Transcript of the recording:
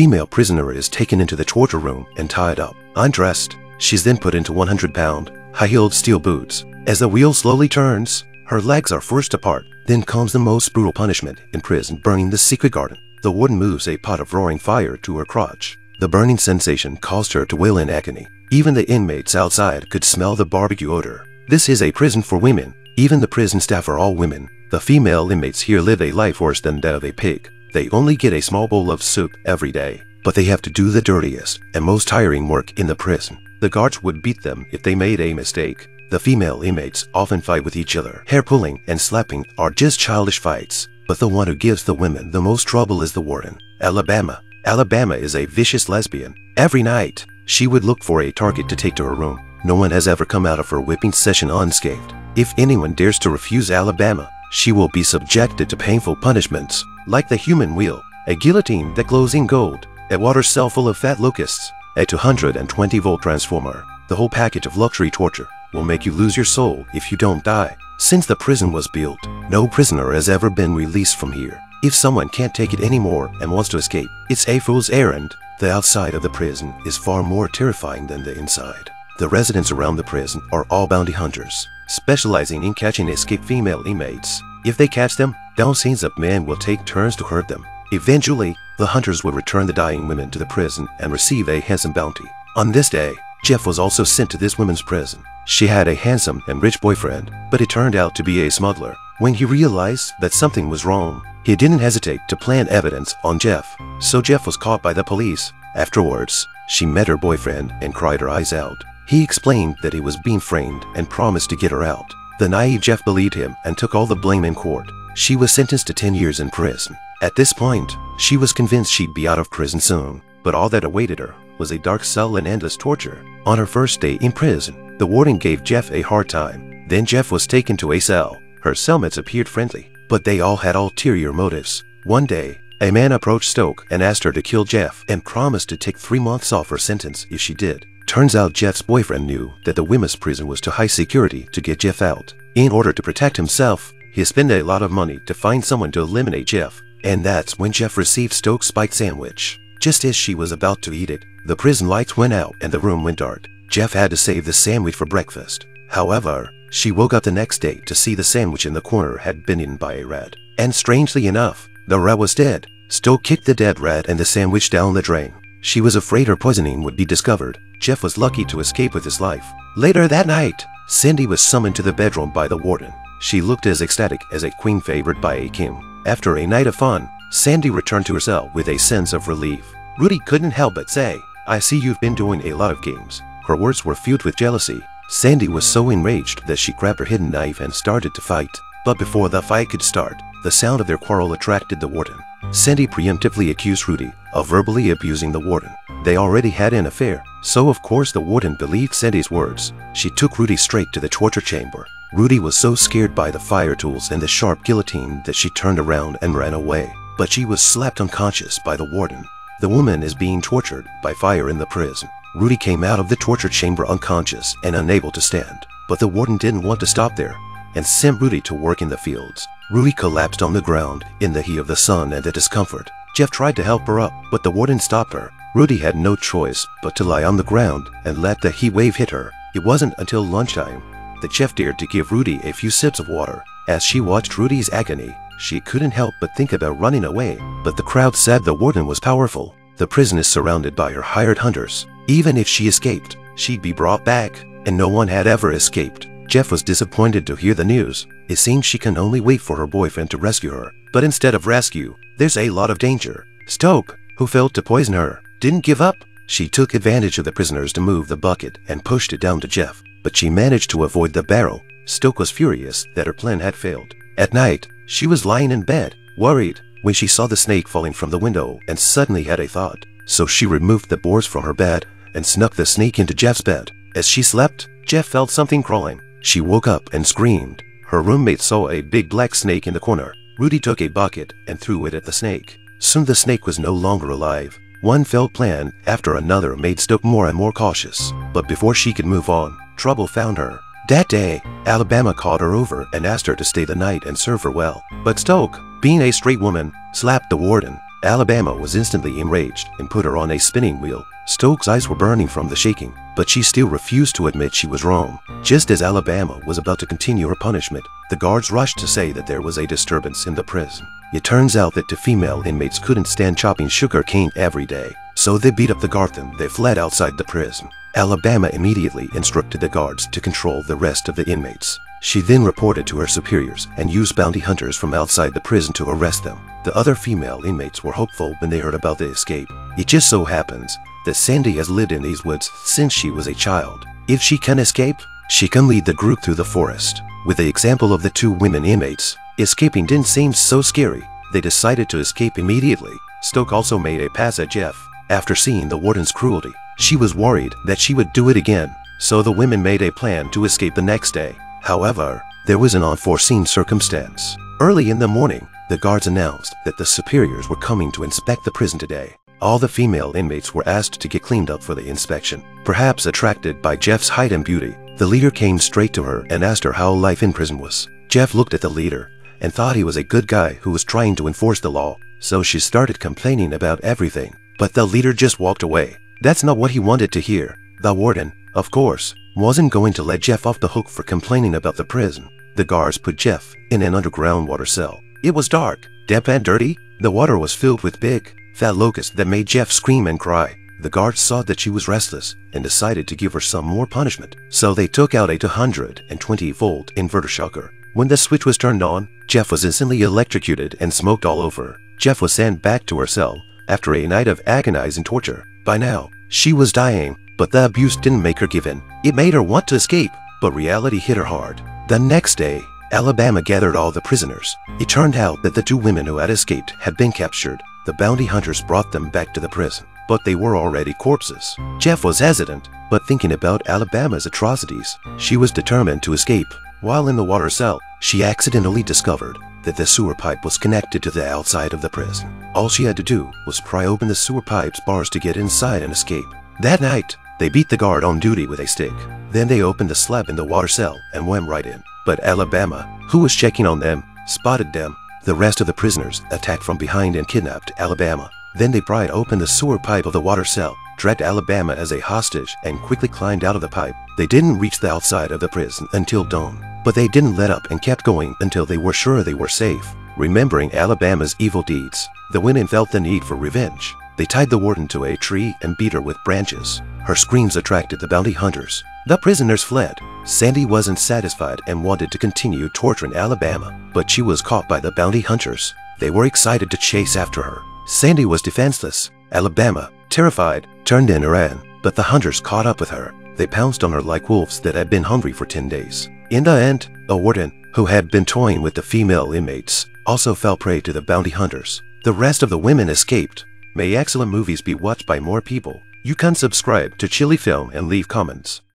female prisoner is taken into the torture room and tied up. Undressed, she's then put into 100-pound, high-heeled steel boots. As the wheel slowly turns, her legs are forced apart. Then comes the most brutal punishment in prison, burning the secret garden. The warden moves a pot of roaring fire to her crotch. The burning sensation caused her to wail in agony. Even the inmates outside could smell the barbecue odor. This is a prison for women. Even the prison staff are all women. The female inmates here live a life worse than that of a pig. They only get a small bowl of soup every day, but they have to do the dirtiest and most tiring work in the prison. The guards would beat them if they made a mistake. The female inmates often fight with each other. Hair pulling and slapping are just childish fights, but the one who gives the women the most trouble is the warden. Alabama. Alabama is a vicious lesbian. Every night, she would look for a target to take to her room. No one has ever come out of her whipping session unscathed. If anyone dares to refuse Alabama, she will be subjected to painful punishments, like the human wheel, a guillotine that glows in gold, a water cell full of fat locusts, a 220-volt transformer. The whole package of luxury torture will make you lose your soul if you don't die. Since the prison was built, no prisoner has ever been released from here. If someone can't take it anymore and wants to escape, it's a fool's errand. The outside of the prison is far more terrifying than the inside. The residents around the prison are all bounty hunters, specializing in catching escaped female inmates. If they catch them, dozens of men will take turns to hurt them. Eventually, the hunters will return the dying women to the prison and receive a handsome bounty. On this day, Jeff was also sent to this woman's prison. She had a handsome and rich boyfriend, but it turned out to be a smuggler. When he realized that something was wrong, he didn't hesitate to plant evidence on Jeff. So Jeff was caught by the police. Afterwards, she met her boyfriend and cried her eyes out. He explained that he was being framed and promised to get her out. The naive Jeff believed him and took all the blame in court. She was sentenced to 10 years in prison. At this point, she was convinced she'd be out of prison soon, but all that awaited her was a dark cell and endless torture. On her first day in prison, the warden gave Jeff a hard time. Then Jeff was taken to a cell. Her cellmates appeared friendly, but they all had ulterior motives. One day, a man approached Stoke and asked her to kill Jeff and promised to take three months off her sentence if she did. Turns out Jeff's boyfriend knew that the women's prison was too high security to get Jeff out. In order to protect himself, he spent a lot of money to find someone to eliminate Jeff. And that's when Jeff received Stoke's spiked sandwich. Just as she was about to eat it, the prison lights went out and the room went dark. Jeff had to save the sandwich for breakfast. However, she woke up the next day to see the sandwich in the corner had been eaten by a rat. And strangely enough, the rat was dead. Stoke kicked the dead rat and the sandwich down the drain. She was afraid her poisoning would be discovered. Jeff was lucky to escape with his life. Later that night, Cindy was summoned to the bedroom by the warden. She looked as ecstatic as a queen favored by a king. After a night of fun, Sandy returned to her cell with a sense of relief. Rudy couldn't help but say, I see you've been doing a lot of games. Her words were filled with jealousy. Sandy was so enraged that she grabbed her hidden knife and started to fight. But before the fight could start, the sound of their quarrel attracted the warden. Sandy preemptively accused Rudy of verbally abusing the warden. They already had an affair, so of course the warden believed Cindy's words. She took Rudy straight to the torture chamber. Rudy was so scared by the fire tools and the sharp guillotine that she turned around and ran away. But she was slapped unconscious by the warden. The woman is being tortured by fire in the prison. Rudy came out of the torture chamber unconscious and unable to stand. But the warden didn't want to stop there and sent Rudy to work in the fields. Rudy collapsed on the ground in the heat of the sun and the discomfort. Jeff tried to help her up, but the warden stopped her. Rudy had no choice but to lie on the ground and let the heat wave hit her. It wasn't until lunchtime that Jeff dared to give Rudy a few sips of water. As she watched Rudy's agony, she couldn't help but think about running away. But the crowd said the warden was powerful. The prison is surrounded by her hired hunters. Even if she escaped, she'd be brought back. And no one had ever escaped. Jeff was disappointed to hear the news. It seems she can only wait for her boyfriend to rescue her. But instead of rescue, there's a lot of danger. Stoke, who failed to poison her, didn't give up. She took advantage of the prisoners to move the bucket and pushed it down to Jeff but she managed to avoid the barrel. Stoke was furious that her plan had failed. At night, she was lying in bed, worried, when she saw the snake falling from the window and suddenly had a thought. So she removed the boards from her bed and snuck the snake into Jeff's bed. As she slept, Jeff felt something crawling. She woke up and screamed. Her roommate saw a big black snake in the corner. Rudy took a bucket and threw it at the snake. Soon the snake was no longer alive. One failed plan after another made Stoke more and more cautious. But before she could move on, trouble found her. That day, Alabama called her over and asked her to stay the night and serve her well. But Stoke, being a straight woman, slapped the warden. Alabama was instantly enraged and put her on a spinning wheel. Stokes' eyes were burning from the shaking, but she still refused to admit she was wrong. Just as Alabama was about to continue her punishment, the guards rushed to say that there was a disturbance in the prison. It turns out that the female inmates couldn't stand chopping sugar cane every day, so they beat up the guard and they fled outside the prison. Alabama immediately instructed the guards to control the rest of the inmates. She then reported to her superiors and used bounty hunters from outside the prison to arrest them. The other female inmates were hopeful when they heard about the escape. It just so happens that Sandy has lived in these woods since she was a child. If she can escape, she can lead the group through the forest. With the example of the two women inmates, escaping didn't seem so scary. They decided to escape immediately. Stoke also made a pass at Jeff. After seeing the warden's cruelty, she was worried that she would do it again, so the women made a plan to escape the next day. However, there was an unforeseen circumstance. Early in the morning, the guards announced that the superiors were coming to inspect the prison today. All the female inmates were asked to get cleaned up for the inspection. Perhaps attracted by Jeff's height and beauty, the leader came straight to her and asked her how life in prison was. Jeff looked at the leader and thought he was a good guy who was trying to enforce the law, so she started complaining about everything. But the leader just walked away. That's not what he wanted to hear. The warden, of course, wasn't going to let Jeff off the hook for complaining about the prison. The guards put Jeff in an underground water cell. It was dark, damp and dirty. The water was filled with big, fat locusts that made Jeff scream and cry. The guards saw that she was restless and decided to give her some more punishment. So they took out a 220-volt inverter shocker. When the switch was turned on, Jeff was instantly electrocuted and smoked all over. Jeff was sent back to her cell after a night of agonizing torture. By now, she was dying, but the abuse didn't make her give in. It made her want to escape, but reality hit her hard. The next day, Alabama gathered all the prisoners. It turned out that the two women who had escaped had been captured. The bounty hunters brought them back to the prison, but they were already corpses. Jeff was hesitant, but thinking about Alabama's atrocities, she was determined to escape. While in the water cell, she accidentally discovered that the sewer pipe was connected to the outside of the prison. All she had to do was pry open the sewer pipe's bars to get inside and escape. That night, they beat the guard on duty with a stick. Then they opened the slab in the water cell and went right in. But Alabama, who was checking on them, spotted them. The rest of the prisoners attacked from behind and kidnapped Alabama. Then they pried open the sewer pipe of the water cell, dragged Alabama as a hostage, and quickly climbed out of the pipe. They didn't reach the outside of the prison until dawn. But they didn't let up and kept going until they were sure they were safe. Remembering Alabama's evil deeds, the women felt the need for revenge. They tied the warden to a tree and beat her with branches. Her screams attracted the bounty hunters. The prisoners fled. Sandy wasn't satisfied and wanted to continue torturing Alabama, but she was caught by the bounty hunters. They were excited to chase after her. Sandy was defenseless. Alabama, terrified, turned in and ran, but the hunters caught up with her. They pounced on her like wolves that had been hungry for 10 days. In the end, a warden, who had been toying with the female inmates, also fell prey to the bounty hunters. The rest of the women escaped. May excellent movies be watched by more people. You can subscribe to Chili Film and leave comments.